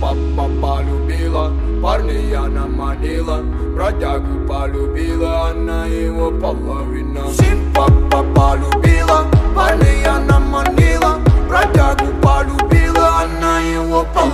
папа полюбила, парни я наманила, бродягу полюбила, она его половина. Сын папа полюбила, парни я наманила, бродягу полюбила, она его половина.